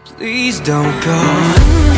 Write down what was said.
Please don't go.